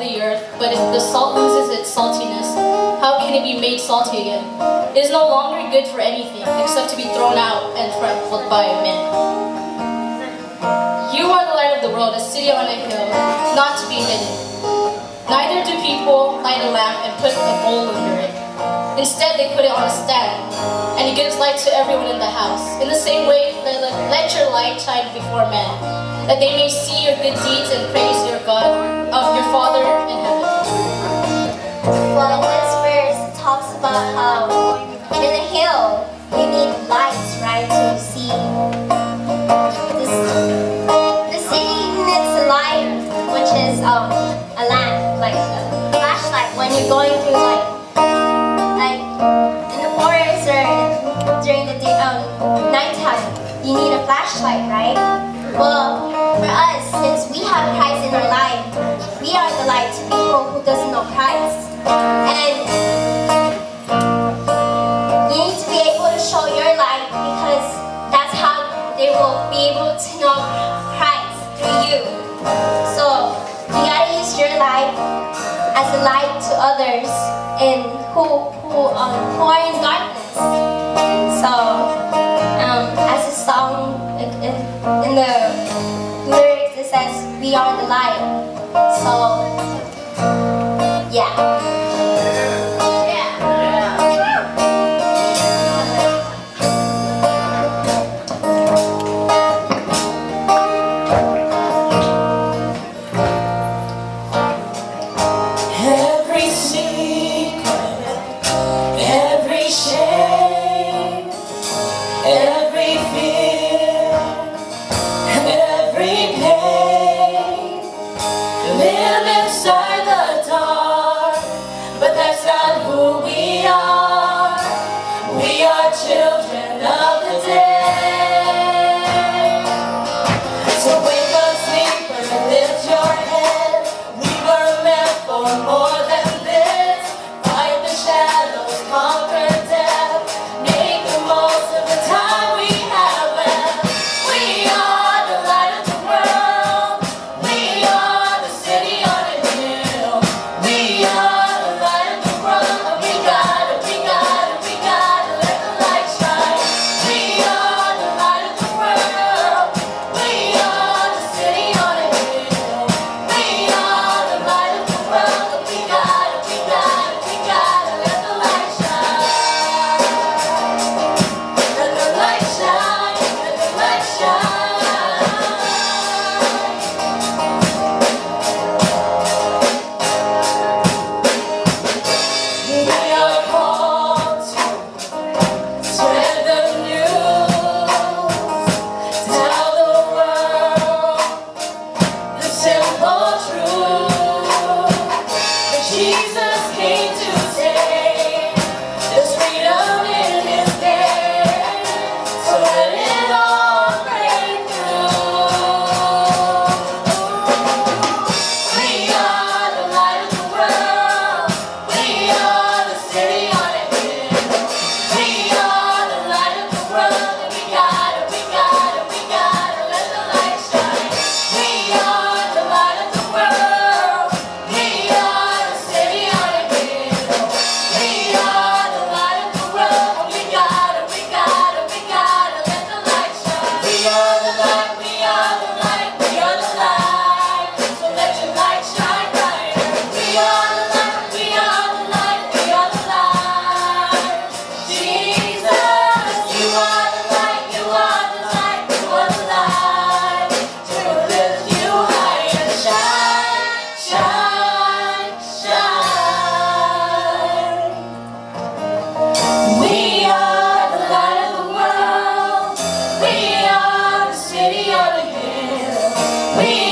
the earth, but if the salt loses its saltiness, how can it be made salty again? It is no longer good for anything except to be thrown out and trampled by men. You are the light of the world, a city on a hill, not to be hidden. Neither do people light a lamp and put a bowl under it. Instead, they put it on a stand, and it gives light to everyone in the house. In the same way, let your light shine before men, that they may see your good deeds and praise your God, need a flashlight, right? Well, for us, since we have Christ in our life, we are the light to people who doesn't know Christ. And you need to be able to show your light because that's how they will be able to know Christ through you. So you gotta use your light as a light to others and who who um the light. all true. Jehovah, we We